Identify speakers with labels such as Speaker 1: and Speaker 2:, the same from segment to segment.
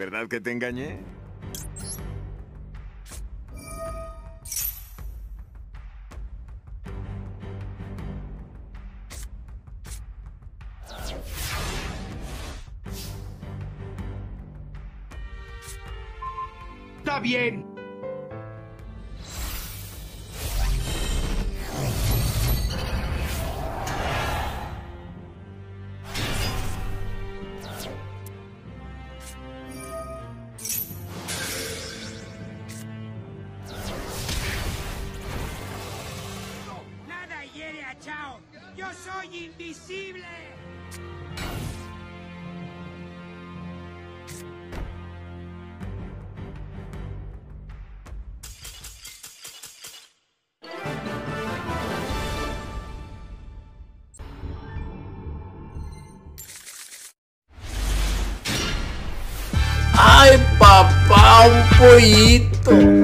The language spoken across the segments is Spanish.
Speaker 1: ¿Verdad que te engañé?
Speaker 2: Está bien.
Speaker 3: Soy invisible.
Speaker 4: ¡Ay, papá! ¡Un pollito!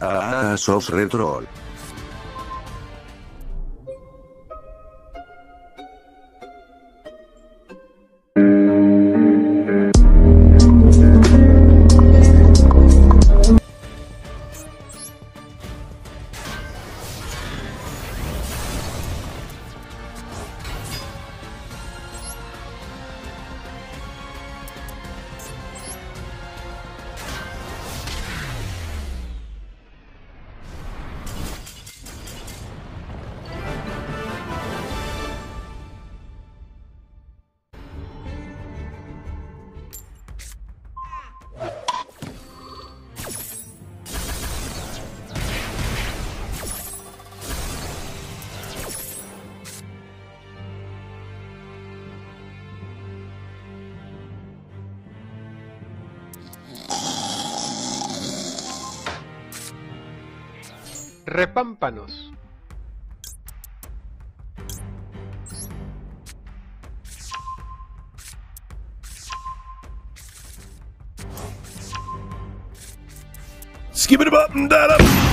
Speaker 5: Ah, sos retro.
Speaker 6: Repámpanos.
Speaker 1: Skip it up and that up.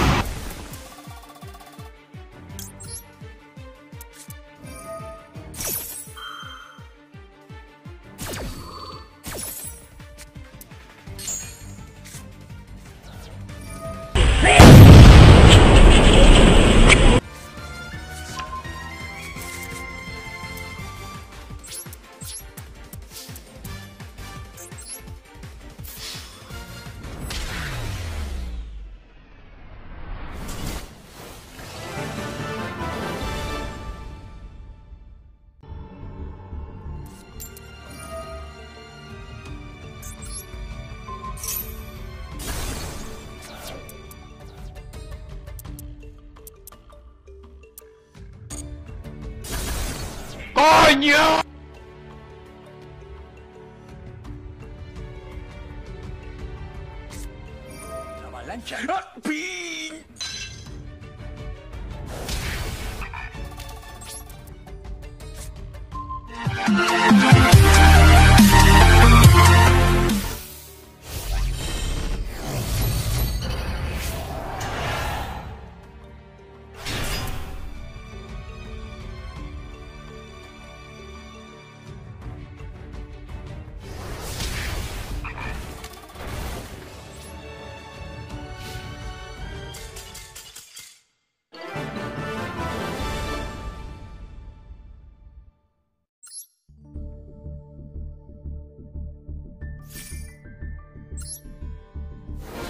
Speaker 6: ¡Coño!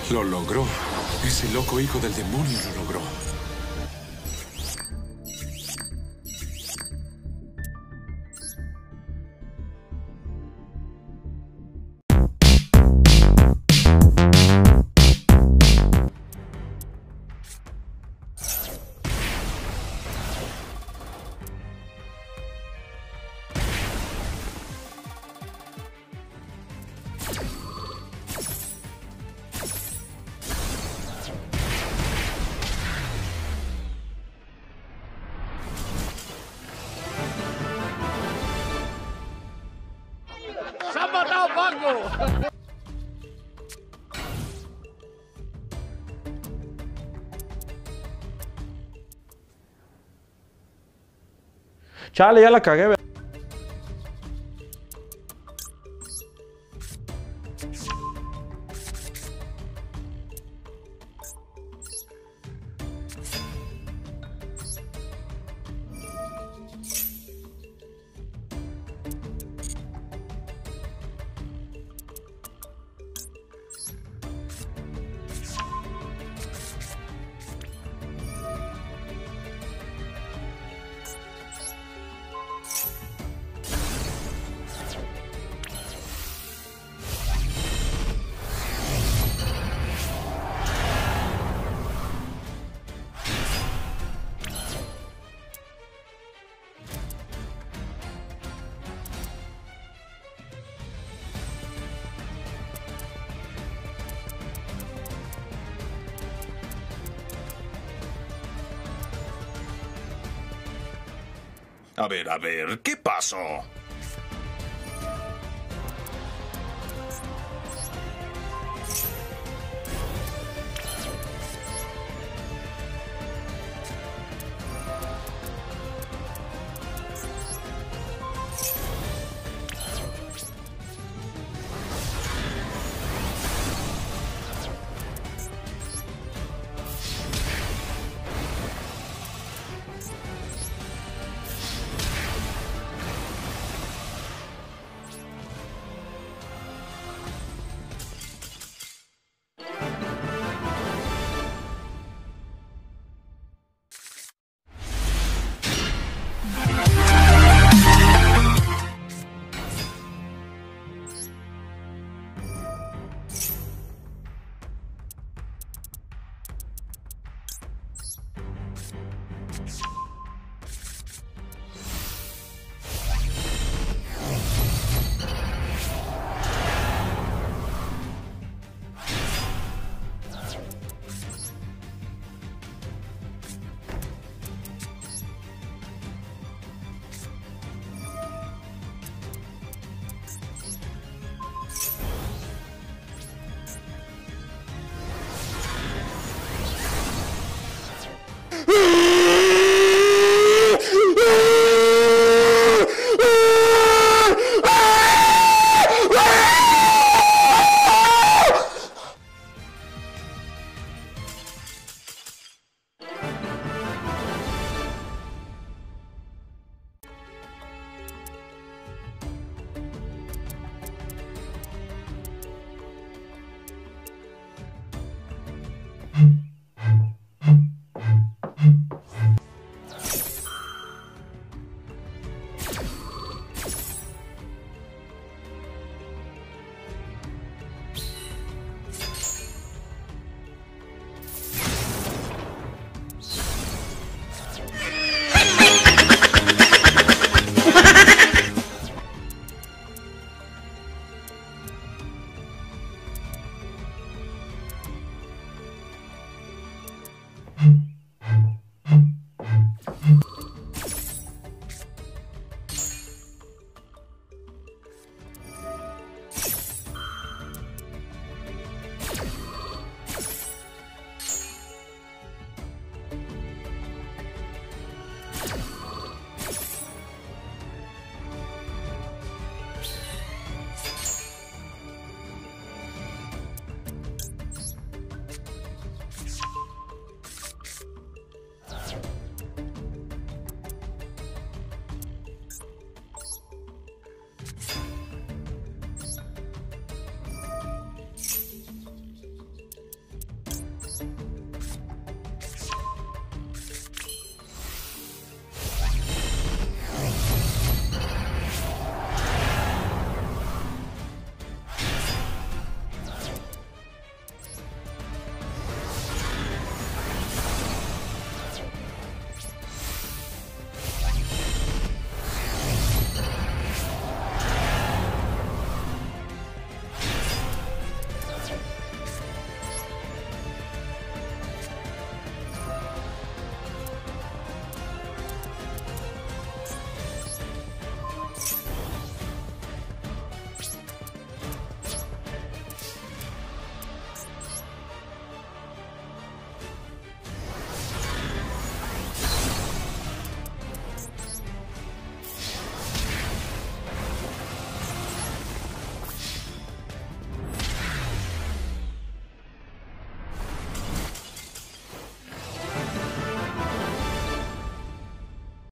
Speaker 7: Lo logró. Ese loco hijo del demonio lo logró.
Speaker 2: Huevo. Chale, ya la cagué,
Speaker 7: A ver, a ver, ¿qué pasó?